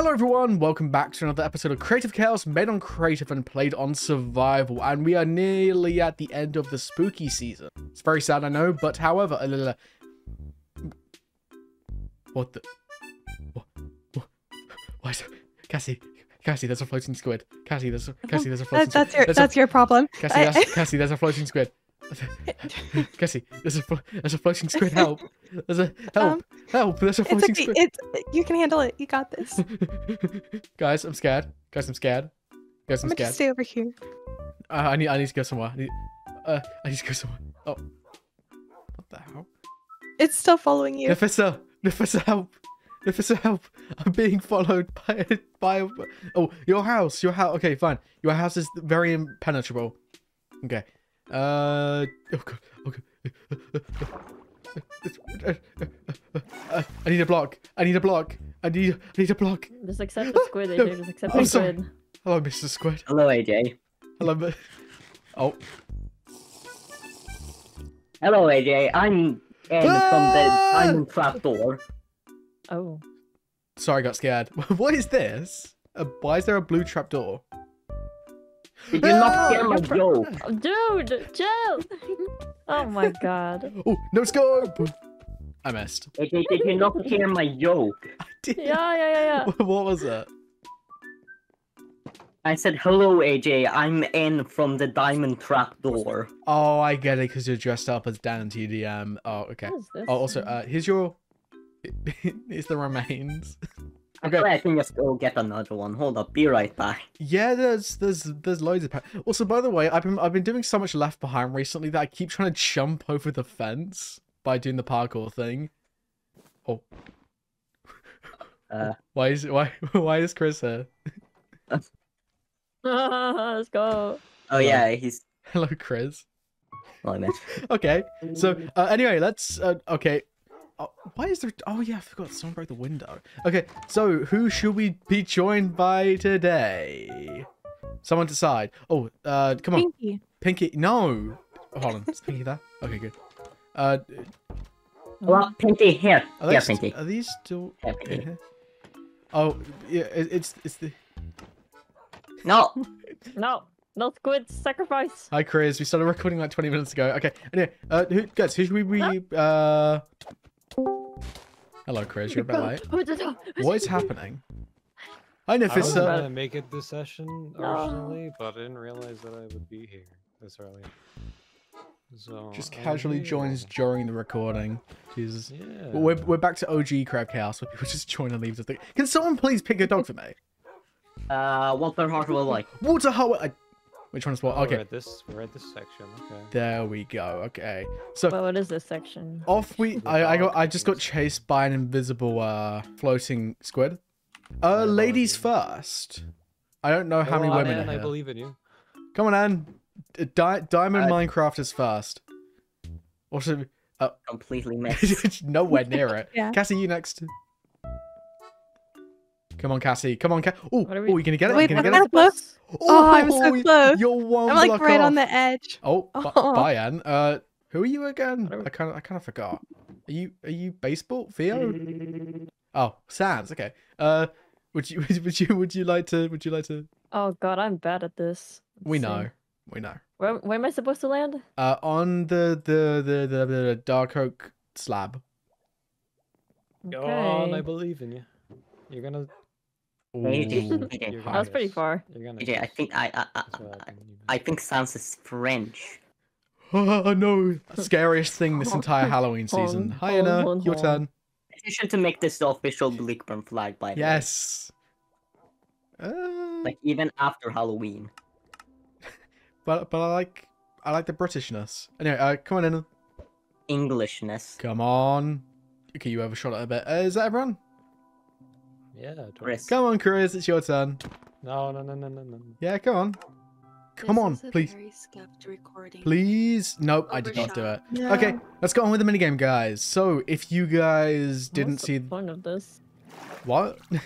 Hello everyone, welcome back to another episode of Creative Chaos made on Creative and played on Survival, and we are nearly at the end of the spooky season. It's very sad, I know, but however, uh, la- la- la- what the, what, what, why is Cassie, Cassie, there's a floating squid. Cassie, there's a, Cassie, there's a floating That, that's your there's a- that's your problem. Cassie, I- that's, Cassie, there's a floating squid. Cassie, there's a there's a floating squid. Help! There's a help! Um, help! There's a it's floating okay. squid. It's you can handle it. You got this. Guys, I'm scared. Guys, I'm scared. Guys, I'm I'm scared. just stay over here. Uh, I need I need to go somewhere. I need, uh, I need to go somewhere. Oh, what the hell? It's still following you. Nephysa, Nephysa, help! Nephysa, help! I'm being followed by by. Oh, your house, your house. Okay, fine. Your house is very impenetrable. Okay. Uh. Oh god. Okay. Uh, I need a block. I need a block. I need. I need a block. Just accept the squid, No, AJ. Just accept I'm the sorry. squid. Hello, Mr. Squid. Hello, AJ. Hello. Mi- Oh. Hello, AJ. I'm Ed from the Ah! Diamond Trapdoor. Oh. Sorry, I got scared. what is this? Uh, why is there a blue trapdoor? Did you not Ah! hear my joke? Oh, Dude, chill! oh my god. Oh, no scope! I missed. AJ, did you not hear my joke? I did. Yeah, yeah, yeah, yeah. What was it? I said, hello, AJ. I'm N from the Diamond Trapdoor. Oh, I get it because you're dressed up as Dan and TDM. Oh, okay. What is this? Oh, also, uh, here's your. Here's the remains. Okay. Actually, I can just go get another one. Hold up, be right back. Yeah, there's there's there's loads of. Pa- also, by the way, I've been I've been doing so much Left Behind recently that I keep trying to jump over the fence by doing the parkour thing. Oh, Uh, why is why why is Chris here? Let's go. oh yeah, he's. Hello, Chris. Oh, I. Okay, so uh, anyway, let's. Uh, okay, oh, why is there? Oh yeah, I forgot. Someone broke the window. Okay, so who should we be joined by today? Someone decide. Oh, uh, come on, Pinky. Pinky. No, hold on. Is Pinky there? Okay, good. Uh, Well, Pinky, here. are, they Here, Pinky. are these still? Here, in Pinky. here? Oh, yeah. It, it's it's the. No, No, no squid sacrifice. Hi, Chris. We started recording like 20 minutes ago. Okay. Anyway, uh, who guys? Who should we be? Uh. Hello, Chris. You're a bit late. Who did that? What is happening? Hi, I was Nephysa. gonna make it this session No. but I didn't realize that I would be here this early. So Just casually here. joins during the recording. Jesus. Yeah. Well, we're, we're back to OG Crab Chaos, where people just join and leave the thing. Can someone please pick a dog for me? uh, Walter Hart will like. Water Hole. I... Which one's what? Oh, We're Okay. at this. We're at this section. Okay. There we go. Okay. So Well, what is this section? off we. I, I got. I just got chased by an invisible uh floating squid. Uh, ladies first. I don't know how Go many on, women Ann, are I believe in you. Come on, Anne. Di- Diamond Uh, Minecraft is first. Also, Completely missed. nowhere near it. Yeah. Cassie, you next. Come on, Cassie. Come on, Cassie. Oh, are we- oh, you gonna get it? Wait, you gonna get it? kind close? Oh, I'm so y- close. You're one I'm like block right on the edge. Oh, bu- Oh. bye, Anne. Uh, who are you again? What are we- I kind of, I kind of forgot. Are you, are you baseball, Theo? Oh, Sans. Okay. Uh, would you, would you, would you like to, would you like to? Oh god, I'm bad at this. We Let's see. know, we know. Where, where am I supposed to land? Uh, on the the the the, the dark oak slab. Go on, I believe in you. You're gonna. AJ, Ooh. AJ, That was pretty far. You're. AJ, I think I I, I, That's what I, I believe in. Think Sans is French. Oh no! Scariest thing this entire Halloween season. Hi, Anna. Your turn. You should to make this the official Bleakburn flag, by the way. Yes. Uh, Like even after Halloween. but but I like I like the Britishness. Anyway, uh, come on, Anna. Englishness. Come on. Okay, you have a overshot it a bit. Uh, is that everyone? Yeah. totally. Chris. Come on, Chris. It's your turn. No, no, no, no, no, no. Yeah, come on. Come This on, please. recording. Please. Nope, I did not do it. Overshot. Okay, let's go on with the minigame, guys. So, if you guys didn't What's see the point of this? what,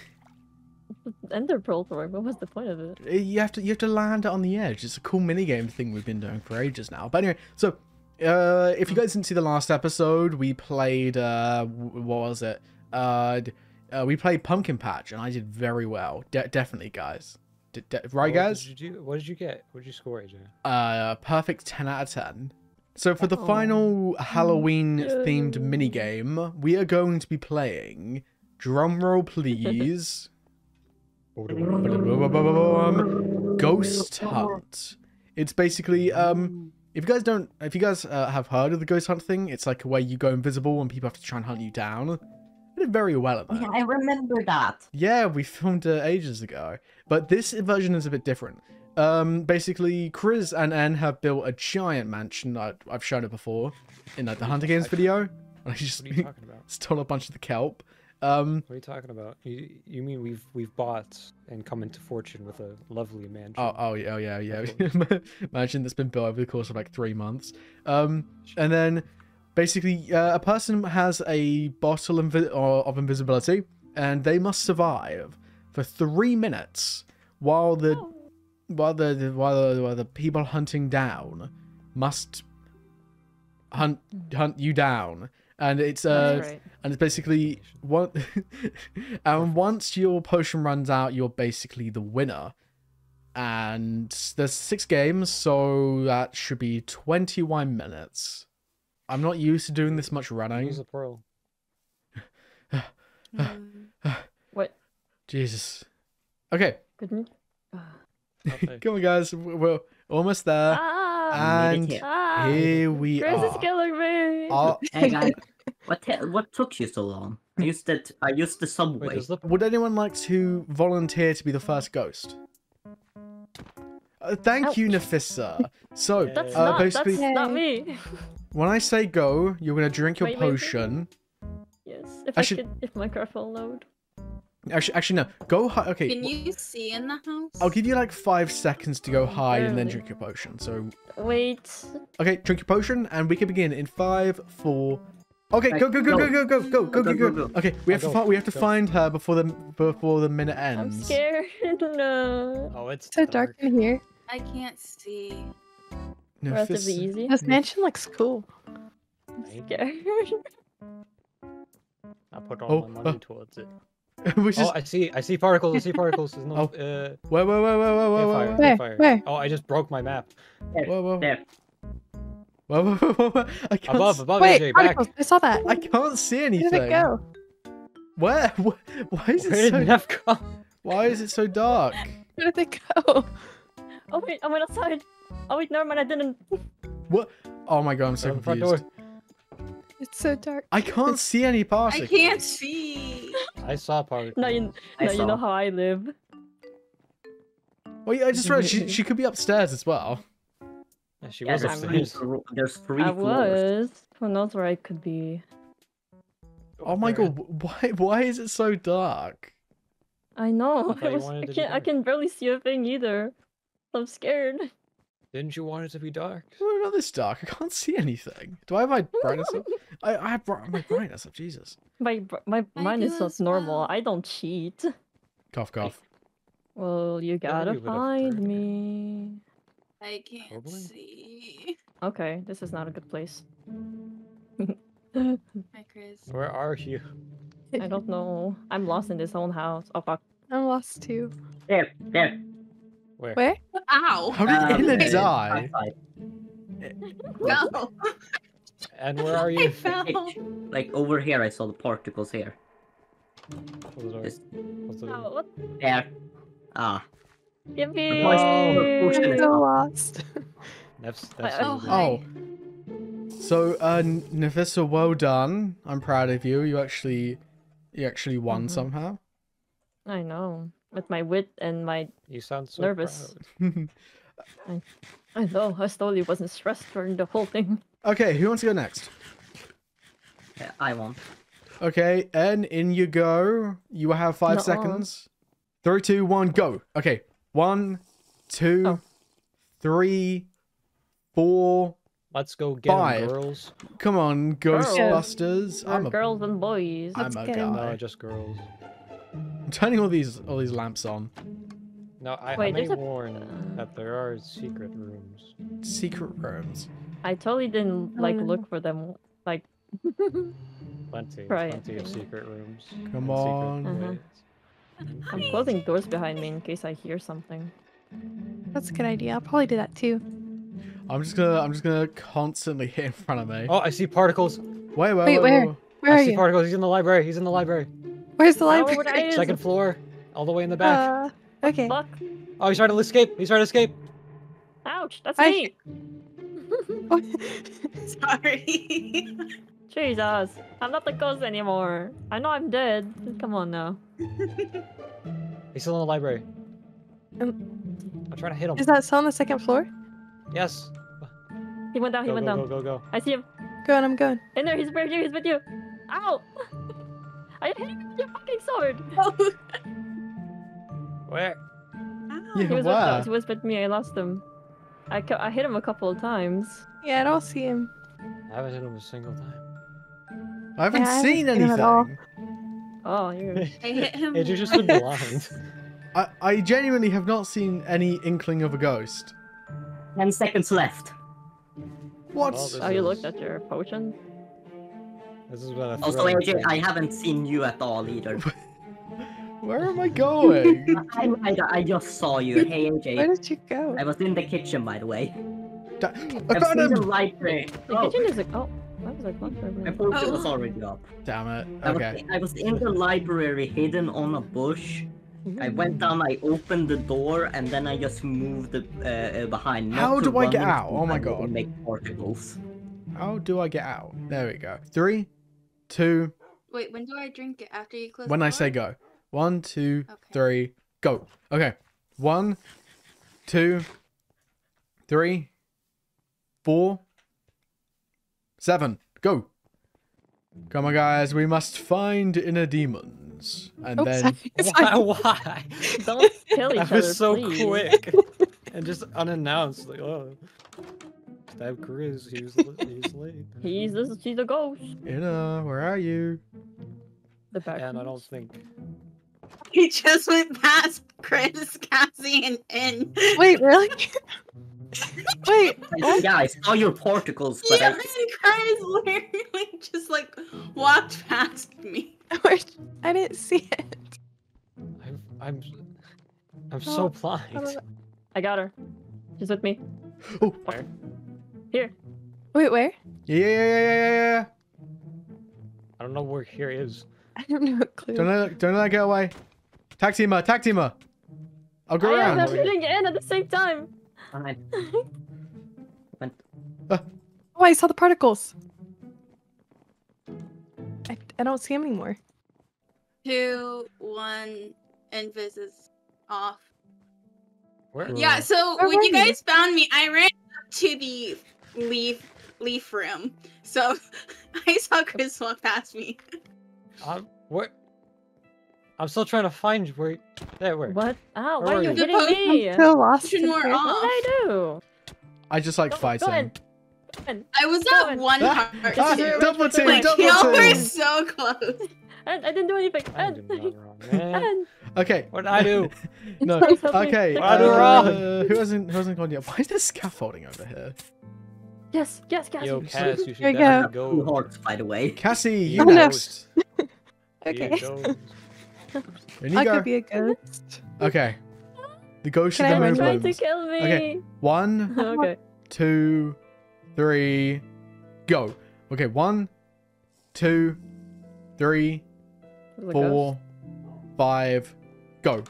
Ender pearl throwing. What was the point of it? you have to you have to land it on the edge. It's a cool minigame thing we've been doing for ages now. But anyway, so uh, if you guys didn't see the last episode, we played uh, what was it? Uh, d- uh, we played Pumpkin Patch, and I did very well. De- definitely, guys. D- de- right, What guys? Did you do? What did you get? What did you score, AJ? Uh, perfect 10 out of 10. So for the Oh. final Halloween themed Yay. minigame, we are going to be playing. Drumroll, please. Ghost Hunt. It's basically um if you guys don't if you guys uh, have heard of the ghost hunt thing, it's like where you go invisible and people have to try and hunt you down. I did very well at that. Yeah, I remember that. Yeah, we filmed it ages ago. But this version is a bit different. Um, basically, Chris and N have built a giant mansion. I, I've shown it before in like, the Hunter Games video. I just What are you talking about? stole a bunch of the kelp. Um, What are you talking about? You you mean we've we've bought and come into fortune with a lovely mansion? oh, oh yeah, oh, yeah, yeah. mansion that's been built over the course of like three months. Um, and then basically, uh, a person has a bottle invi- of invisibility, and they must survive for three minutes while the while the, the while the, while the people hunting down must hunt hunt you down. And it's uh right. and it's basically one and once your potion runs out you're basically the winner. And there's six games so that should be 21 minutes i'm not used to doing this much running Use the pearl. What? jesus okay Couldn't? Come on guys we're almost there Ah! made it and here. ah! here we Chris is killing me. Uh, Hey guys, what te- what took you so long? I used it. I used the Wait, subway. does the Would anyone like to volunteer to be the first ghost? Uh, thank you, Nephysa. So, That's uh, not. basically, That's not me. when I say go, you're gonna drink your Wait, wait, wait. potion. Yes. If I I, should- could, if Minecraft will load. Actually, actually, no. Go hide. Okay, Can you see in the house? I'll give you like five seconds to go oh, hide and then drink your potion. So, Wait. okay, drink your potion, and we can begin in five, four. Okay, go, go, go, go, go. go, go, go, go, Go, go, go, go. go. Okay, we have to find. We have to find her before the before the minute ends. I'm scared. no. Oh, it's so dark in here. I can't see. Relatively Nephysa- easy. This mansion looks cool. I'm scared. I put Oh, all my money uh, towards it. we just. Oh, I see. I see particles. I see particles. There's no. Oh. Uh, Whoa, whoa, whoa, whoa, whoa, whoa, fire, whoa, Where? Where? Oh, I just broke my map. whoa, whoa, There. whoa, whoa, whoa, whoa, whoa. I can't. Above, above Wait, AJ, back. particles. I saw that. I can't see anything. Where did it go? Where? Why is Where it so? Neff go? Why is it so dark? Where did it go? oh wait, I went outside. Oh wait, never mind. I didn't. What? Oh my god, I'm so Go to the front confused. door. It's so dark. I can't see any I can't see. I saw particles. No, you, I no, you know how I live. Wait, I just realized she, she could be upstairs as well. Yeah, she Yeah, was there's three. upstairs. flo- There's three I floors. was. Who knows where I could be? Oh my god, why why is it so dark? I know. I thought I, was, I it to be can't. I can barely see a thing either. I'm scared. Didn't you want it to be dark? Why not this dark? I can't see anything. Do I have my brightness up? I, I have bri- my brightness up, Jesus. My br- my I mine is do normal. well. I don't cheat. Cough, cough. Well, you gotta you would have find me. I can't Probably. see. Okay, this is not a good place. Hi, Chris. Where are you? I don't know. I'm lost in this own house. Oh fuck. I'm lost too. There, there. Where? Where? Ow! How did Um, Inna die? outside. No! And where are I you? fell. Like over here, I saw the particles here. Close the door. This- the Oh, what? There. Ah. Yippee! voice of the So lost. Neff's, I- Neff's I- over there. Hi. Oh. So, uh, N- well done. I'm proud of you. You actually, you actually won Mhm. somehow. I know. With my wit and my You sound so Nervous. proud. I know, I totally wasn't stressed during the whole thing. okay, who wants to go next? Yeah, I won. Okay, and in you go. You will have 5 Nuh-uh. seconds. Three, two, one, go. Okay, one, two, Oh. three, four. Let's go get 'em, Five. girls. Come on, Girls. Ghostbusters. Or I'm a, girls and boys. I'm Let's a get 'em. guy. No, just girls. I'm turning all these all these lamps on. No, I, Wait, I may there's a- warn that there are secret rooms. Secret rooms. I totally didn't like look for them. Like, Plenty, Right. plenty of secret rooms. Come on. Secret Mhm. ways. I'm closing doors behind me in case I hear something. That's a good idea. I'll probably do that too. I'm just gonna I'm just gonna constantly hit in front of me. Oh, I see particles. Wait, wait, Wait, wait, where? wait. Where I are see you? particles. He's in the library. He's in the library. Where's the I don't know library? where. Second floor, all the way in the back. Uh, okay. Fuck. Oh, he's trying to escape. He's trying to escape. Ouch, that's I- me. Sorry. Jesus, I'm not the ghost anymore. I know I'm dead. Come on now. He's still in the library. Um, I'm trying to hit him. Is that still on the second floor? Yes. He went down, he Go, went go, down. go, go, go. I see him. Go on, I'm going. In there, he's right here, he's with you. Ow! I hit him with your fucking sword. Where? Yeah, He was, where? with, he was with me, I lost him. I, ca- I hit him a couple of times. Yeah, I don't see him. I haven't hit him a single time. I haven't Yeah, I haven't seen seen anything. him at all. Oh, you're... I hit him. Andrew's just been blind. I, I genuinely have not seen any inkling of a ghost. Ten seconds left. What? Oh, well, Oh, you is- looked at your potion? This has been a Also, AJ, thing. I haven't seen you at all either. Where am I going? I, I, I just saw you. Hey, AJ. Where did you go? I was in the kitchen, by the way. Da- I I've found seen the him! library. The Oh, kitchen is like... Oh, that was like one for a my minute. Oh. was already up. Damn it. I was, Okay. I was in the library, hidden on a bush. I went down, I opened the door, and then I just moved the, uh, uh, behind. not How do I get out? Oh my them and God. Make particles. How do I get out? There we go. Three, two, Wait, when do I drink it? After you close when the I say go. One, two, Okay. three, go. Okay. One, two, three, four, seven. Go. Come on, guys. We must find inner demons. And Oops, then. Why? Why? Don't kill each That other, was so please. quick and just unannounced. Like, oh, stab Chris. He was, he was late. He's the, she's a ghost. Inner, where are you? The back. And I don't think. He just went past Chris, Cassie, and in. Wait, really? Wait, And, yeah, I saw your particles, but Yeah, I, and Chris literally just like walked past me. where- I didn't see it. I'm. I'm. I'm Oh, so blind. I got her. She's with me. Oh, Where? Here. Wait, where? yeah, yeah, yeah, yeah, yeah, yeah. I don't know where here is. I have no clue. Don't let, don't let it get away. Tag teamer, tag teamer. I'll go I am around. Alright. shooting in at the same time. I ah. Oh, I saw the particles. I, I don't see them anymore. Two, one, invis is off. Where? Yeah, so Where when were you you? guys found me, I ran up to the leaf leaf room. So I saw Chris walk past me. I'm. Where? I'm still trying to find you. Where? There. Where? What? Oh, Where why are are you you? hitting me? I'm so lost. Potion in wore off. What did I do? I just like Go- go fighting. Go in. I was Go at one Ah, heart. ah, Just- double team, like double y'all were so close. I, I didn't do anything. I I, did wrong. Okay. What did I do? No. Please help me. Okay. What I do uh, wrong? who hasn't who hasn't gone yet? Why is there scaffolding over here? Yes, yes, yes. Yo, Cass, you should Here you definitely two go. hearts, by the way. Cassie, you Oh, no. next. Okay. Go. You I go. could be a ghost. Okay. The ghost Can of I the run moon Trying to kill me. Okay. One, okay. two, three, go. Okay, one, two, three, There's a four, five, go.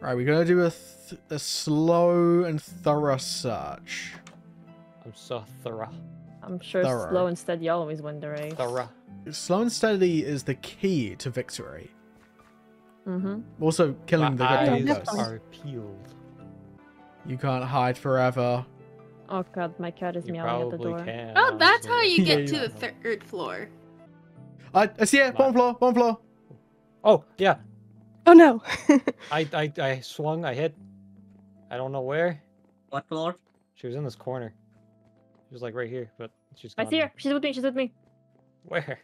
Right, we're gonna do a th- a slow and thorough search. I'm so thorough. I'm sure Thorough. slow and steady always win the race. Thorough. Slow and steady is the key to victory. Mm-hmm. Also, killing the My goddamn eyes ghosts. are peeled. You can't hide forever. Oh god, my cat is You meowing at the door. can. Oh, that's how honestly. you Yeah, get to you- the third floor. I, I see it. Bottom floor. Bottom floor. Oh yeah, Oh no. I I I swung. I hit. I don't know where. What floor? She was in this corner. She was like right here, but she's. I gone see now. her. She's with me. She's with me. Where?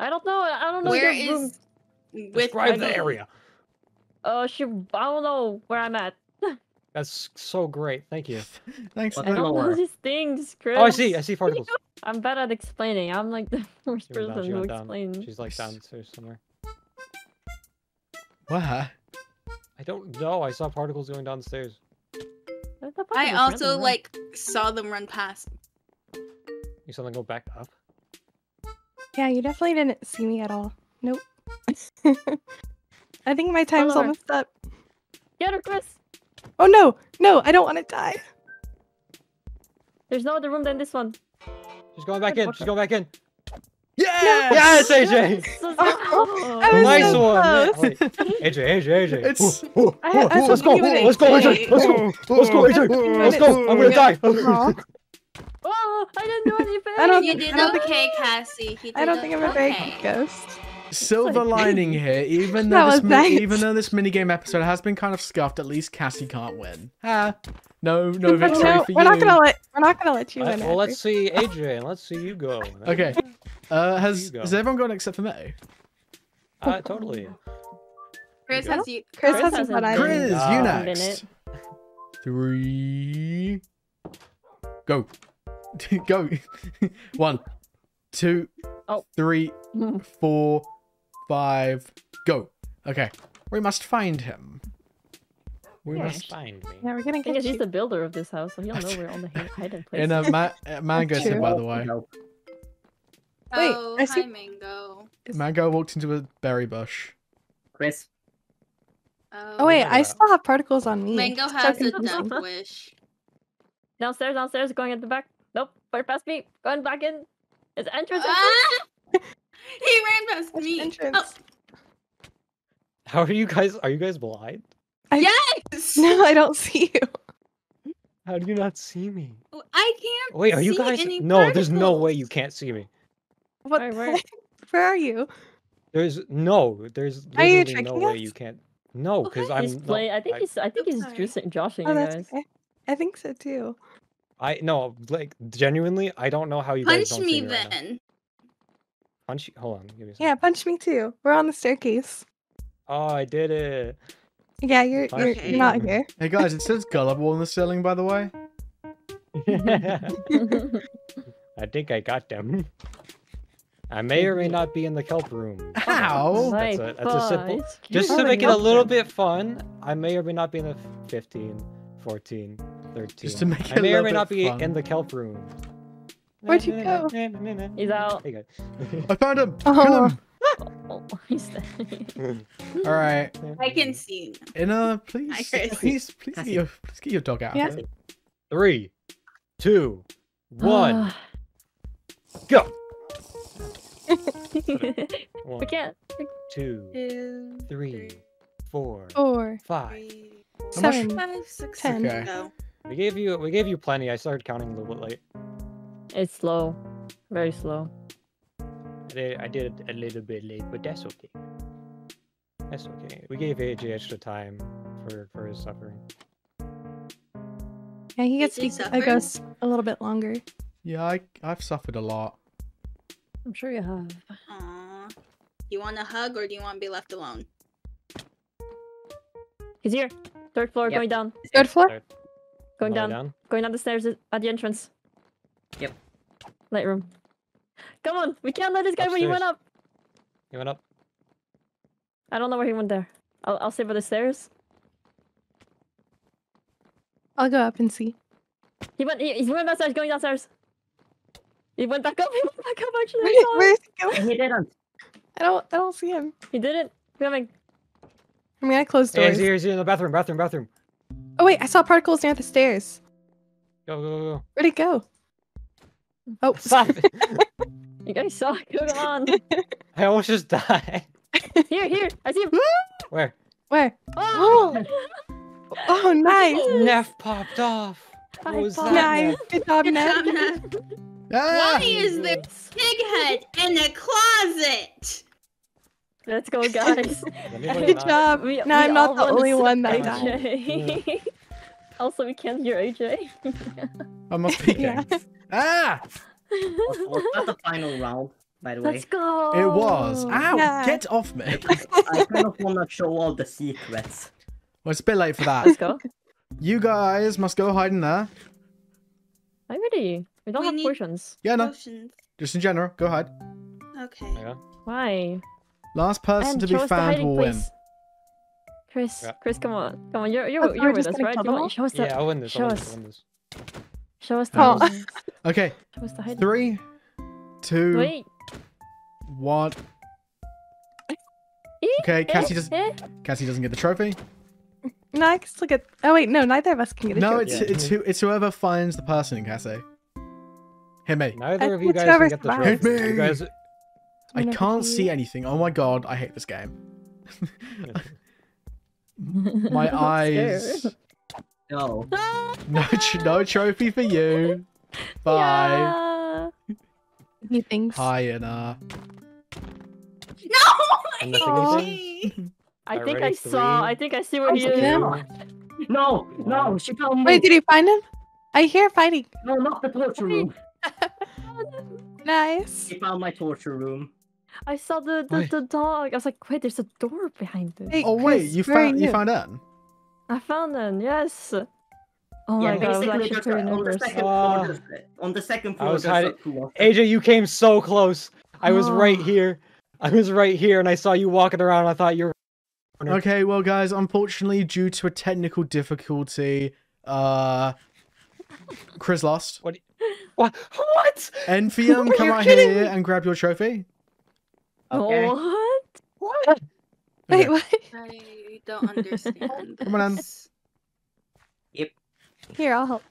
I don't know. I don't know. Where the room. with Describe the don't- area. Uh, she. I don't know where I'm at. That's so great. Thank you. Thanks. I don't know these things, Chris. Oh, I see. I see particles. I'm bad at explaining. I'm like the worst She down, person she who explains. She's like downstairs somewhere. What? I don't know. I saw particles going downstairs. What the fuck I also random room? like saw them run past. You saw go back up. Yeah, you definitely didn't see me at all. Nope. I think my time's Follow almost up. Get her, Chris. Oh no, no, I don't want to die. There's no other room than this one. She's going back in. She's going back in. Yes! Yes, AJ. Yes, let's Oh, go. I was Nice so one. Yeah, AJ, AJ, AJ. It's- Ooh, ooh, I had- I ooh, was let's go. hoping Let's go, AJ. Let's go. Let's go, AJ. Let's go. I'm gonna die. Aw. Oh, I didn't do anything. I don't You think- did I don't think- okay, Cassie. He I don't think I'm a very okay. good ghost. Silver lining here, even though this was mi- nice. even though this minigame episode has been kind of scuffed, at least Cassie can't win. Ah, no, no victory no, for we're you. not gonna let we're not gonna let you Alright, win. well, let's see AJ let's see you go. Okay. Uh, has go. has everyone gone except for me? Uh, totally. Chris You go. has you. Chris Chris hasn't hasn't fun been- you Ah. next. Three. Go. Go. One, two, Oh. three, four, five. Go. Okay. We must find him. We Yeah. must. Find me. Yeah, we're gonna get he's the builder of this house, so he'll know where on the hi- hiding places. In a ma- uh, Mango said, True. by the way. No. Wait, oh, I see- hi, Mango. Mango walked into a berry bush. Chris, Oh, Oh wait, Yeah. I still have particles on me. Mango It's so has a confusing. death wish. Downstairs, downstairs, going at the back. Nope, right past me. Going back in. It's entrance. entrance. Ah! he ran past Where's me. entrance? Oh, How are you guys? Are you guys blind? yes. No, I don't see you. How do you not see me? I can't. Wait, are you guys? any No, there's no way you can't see me. What? Where- where? Where are you? There's no. There's Are you no tricking way you can't. No, because Okay. I'm. He's no. I think I, he's. I think he's sorry. juicing, joshing Oh, you that's guys. okay. I think so too. I no. Like genuinely, I don't know how you guys Punch don't me see me right now. then. Punch. you- Hold on. Give me a second. Yeah, punch me too. We're on the staircase. Oh, I did it. Yeah, you're you're, Okay. you're not here. Hey guys, it says gullible on the ceiling, by the way. I think I got them. I may or may not be in the kelp room. How? That's a- that's a simple- Just to make it a little bit fun, I may or may not be in the 15, 14, 13. Just to make I it a may or may not be fun. in the kelp room. Where'd you go? He's out. Hey guys. I found him. Oh. Kill him. Oh, he's there. All right. I can see. Inna, please, Hi, please, please get your, please get your dog out. Yeah. Three, two, one, ah. go. we One, can't. two, Two, three, four, Four, five. three, How much- five, six, Ten. Okay. go. We gave you we gave you plenty. I started counting a little bit late. It's slow. Very slow. I did, it a little bit late, but that's okay. That's okay. We gave AJ extra time for for his suffering. Yeah, he gets Did you to be a suffer? a little bit longer. Yeah, I, I've suffered a lot. I'm sure you have. Aw. You want a hug or do you want to be left alone? He's here. Third floor, Yep. going down. Third floor. Alright, Going lie down. Going down the stairs at at the entrance. Yep. Light room. Come on, we can't let this guy when he went up. He went up. I don't know where he went there. I'll I'll stay by the stairs. I'll go up and see. He went. He, he went downstairs. Going downstairs. He went back up. He went back up. Actually, I Where, where's he going? He didn't. I don't I don't see him. He did it. Coming. I mean, I closed Hey, doors. he's here, he's here in the bathroom, bathroom, bathroom. Oh wait, I saw particles near the stairs. Go, go, go, Where'd it go? Oh. Stop. You guys suck. Come on. I almost just died. here, here. I see him. Where? Where? Oh. Oh, nice. Neff popped off. What I was thought- that? Nice. Good job, Good job, Ned. Ah! Why is there pig head in the closet? Let's go, guys. Good job. We- no, we I'm not the only one that died. AJ. also, we can't hear AJ. I must be Yeah. Ah! Was, was that the final round, by the way? Let's go. It was. Ow! Yeah. Get off me. I kind of want to show all the secrets. Well, it's a bit late for that. Let's go. You guys must go hide in there. I'm ready. We don't We have need- potions. Yeah, no, Potions. just in general. Go hide. Okay. Yeah. Why? Last person And to be found hiding will win. Place. Chris, Yeah. Chris, come on, come on. You're Oh, you're, so you're with us, right? You want, show us the Yeah, I win this. I show win this. us. I win this. show us the Oh. hiding. Okay, show us the hiding. three, two, Wait. one. Eh, Okay, Cassie eh, does- eh. Cassie doesn't get the trophy. No, I can still get. Oh wait, no, neither of us can get a No, trophy. it's Yeah. it's who it's whoever finds the person, in Cassie. Hit me. Neither of you guys whoever can get the survives. trophy. Hit You me. guys. I can't see anything. Oh my god, I hate this game. My eyes. No. No, no trophy for you. Bye. Yeah. He thinks. Hyena. No! And nothing I think I saw. three. I think I see what Oh, he is. No, no, she found me. Wait, did you find him? I hear fighting. No, not the torture room. Nice. She found my torture room. I saw the the, Wait. the dog. I was like, wait, there's a door behind it. Hey, Oh wait, you where are found you found Anne. I found them. Yes. Oh yeah, my god, I was basically actually just pretty on the nervous. second Ah. floor. there's- On the second I was hiding- AJ, you came so close. I was right Oh. here. I was right here, and I saw you walking around. I thought you were. Okay, well guys, unfortunately due to a technical difficulty, uh Chris lost. What? What? Enphyum, come You're out here me. and grab your trophy. Okay. What? What? Wait, what? I don't understand. Come on, Anne. this. Here, I'll help.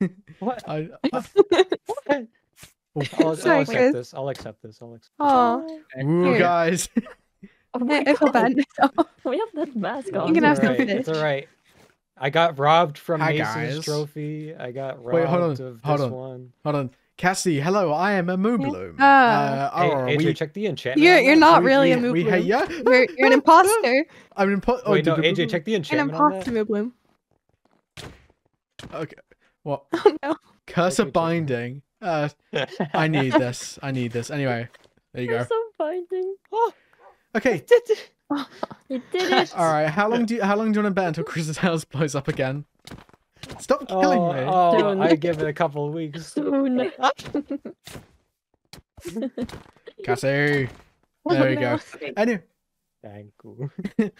What? I, I, What? I'll, I'll Sorry, accept Chris. this. I'll accept this. I'll accept. Oh, ooh, Here. guys. Oh my I, I feel bad. We have that mask on. You can it's have some alright. It's fish. all right. I got robbed from Hi, Mason's guys. trophy. I got robbed Wait, hold on, of hold this on. one. Hold on. Cassie, hello, I am a Moobloom. Ah. Uh, Hey, Aurora, AJ, we, check the enchantment. You're you're not we- really we, a we hate Moobloom. ya. You're you're an imposter. I'm an impo- oh, Wait, no, did- AJ, check the An enchantment on imposter that. Moobloom. Okay. What? Oh no. Cursor check it. binding. Uh, I need this. I need this. Anyway, there you go. You're so binding. Okay. You did it. All right. How long do you, how long do you want to bet until Chris's house blows up again? Stop killing oh, me. oh, I give it a couple of weeks. Soon. Cassie. Oh, There we no. go. Okay. Anyway, Thank you.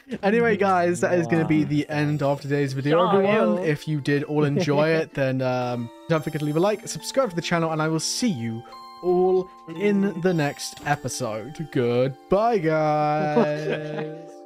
anyway, guys, that is going to be the end of today's video, everyone. If you did all enjoy it, then um, don't forget to leave a like, subscribe to the channel, and I will see you all in the next episode. Goodbye, guys.